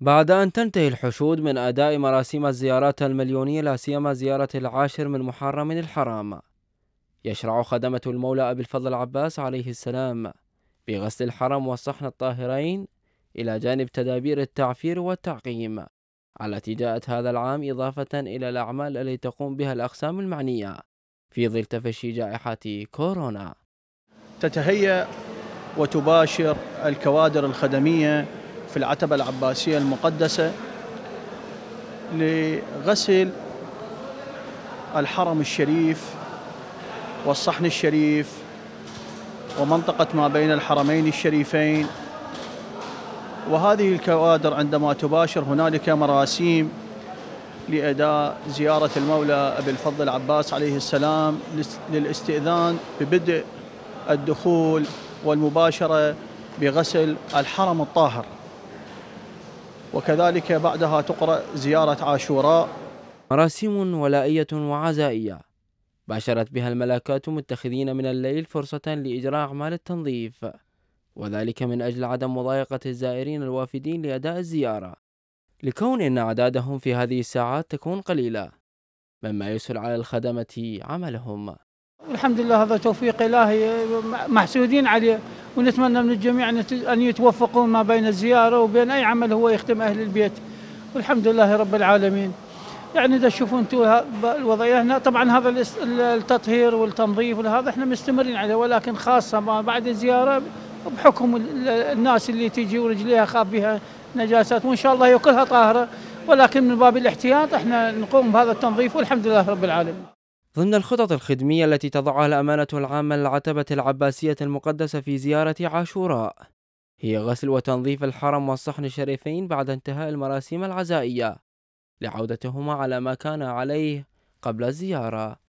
بعد أن تنتهي الحشود من أداء مراسيم الزيارات المليونية لا سيما زيارة العاشر من محرم الحرام. يشرع خدمة المولى أبي الفضل العباس عليه السلام بغسل الحرم والصحن الطاهرين إلى جانب تدابير التعفير والتعقيم التي جاءت هذا العام إضافة إلى الأعمال التي تقوم بها الأقسام المعنية في ظل تفشي جائحة كورونا. تتهيأ وتباشر الكوادر الخدمية في العتبة العباسية المقدسة لغسل الحرم الشريف والصحن الشريف ومنطقة ما بين الحرمين الشريفين. وهذه الكوادر عندما تباشر هنالك مراسيم لأداء زيارة المولى أبي الفضل العباس عليه السلام للاستئذان ببدء الدخول والمباشرة بغسل الحرم الطاهر. وكذلك بعدها تقرأ زيارة عاشوراء. مراسيم ولائية وعزائية. باشرت بها الملاكات متخذين من الليل فرصة لإجراء أعمال التنظيف. وذلك من أجل عدم مضايقة الزائرين الوافدين لأداء الزيارة. لكون إن أعدادهم في هذه الساعات تكون قليلة مما يسهل على الخدمة عملهم. الحمد لله هذا توفيق إلهي. محسودين عليه. ونتمنى من الجميع أن يتوفقون ما بين الزيارة وبين أي عمل هو يخدم أهل البيت. والحمد لله رب العالمين. يعني إذا تشوفون أنتم الوضعية هنا طبعا هذا التطهير والتنظيف وهذا إحنا مستمرين عليه ولكن خاصة ما بعد الزيارة بحكم الناس اللي تجي ورجليها خاف بها نجاسات وإن شاء الله هي كلها طاهرة. ولكن من باب الاحتياط إحنا نقوم بهذا التنظيف والحمد لله رب العالمين. ضمن الخطط الخدمية التي تضعها الأمانة العامة للعتبة العباسية المقدسة في زيارة عاشوراء هي غسل وتنظيف الحرم والصحن الشريفين بعد انتهاء المراسيم العزائية لعودتهما على ما كان عليه قبل الزيارة.